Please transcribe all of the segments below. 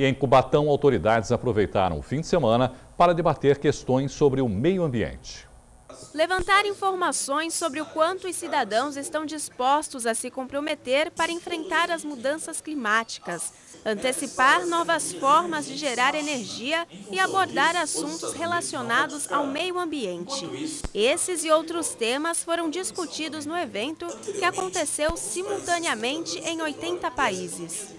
E em Cubatão, autoridades aproveitaram o fim de semana para debater questões sobre o meio ambiente. Levantar informações sobre o quanto os cidadãos estão dispostos a se comprometer para enfrentar as mudanças climáticas, antecipar novas formas de gerar energia e abordar assuntos relacionados ao meio ambiente. Esses e outros temas foram discutidos no evento que aconteceu simultaneamente em 80 países.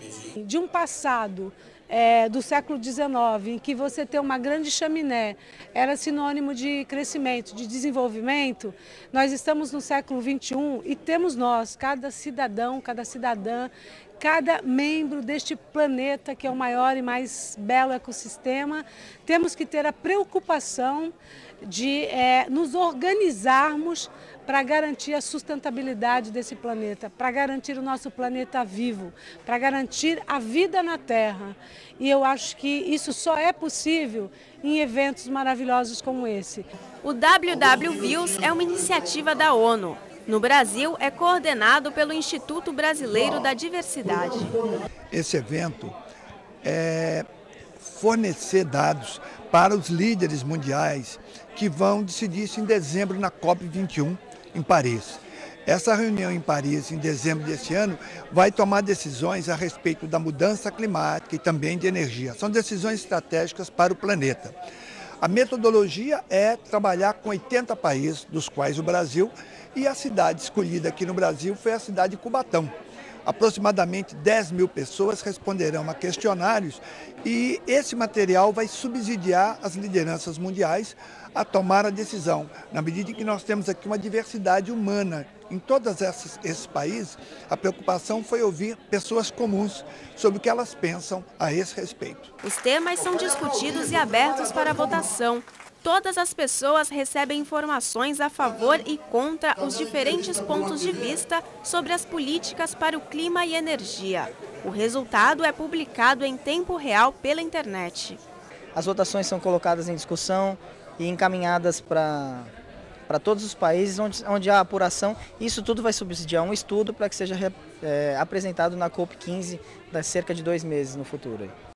De um passado é, do século XIX, em que você ter uma grande chaminé era sinônimo de crescimento, de desenvolvimento, nós estamos no século XXI e temos nós, cada cidadão, cada cidadã, cada membro deste planeta, que é o maior e mais belo ecossistema, temos que ter a preocupação de é, nos organizarmos para garantir a sustentabilidade desse planeta, para garantir o nosso planeta vivo, para garantir a vida na Terra. E eu acho que isso só é possível em eventos maravilhosos como esse. O WW Views é uma iniciativa da ONU. No Brasil, é coordenado pelo Instituto Brasileiro da Diversidade. Esse evento é fornecer dados para os líderes mundiais que vão decidir isso em dezembro na COP21 em Paris. Essa reunião em Paris, em dezembro deste ano, vai tomar decisões a respeito da mudança climática e também de energia. São decisões estratégicas para o planeta. A metodologia é trabalhar com 80 países, dos quais o Brasil, e a cidade escolhida aqui no Brasil foi a cidade de Cubatão. Aproximadamente 10 mil pessoas responderão a questionários e esse material vai subsidiar as lideranças mundiais a tomar a decisão, na medida em que nós temos aqui uma diversidade humana. Em todos esses, países, a preocupação foi ouvir pessoas comuns sobre o que elas pensam a esse respeito. Os temas são discutidos e abertos para votação. Todas as pessoas recebem informações a favor e contra os diferentes pontos de vista sobre as políticas para o clima e energia. O resultado é publicado em tempo real pela internet. As votações são colocadas em discussão e encaminhadas para para todos os países onde, onde há apuração. Isso tudo vai subsidiar um estudo para que seja é, apresentado na COP15 daqui cerca de dois meses no futuro.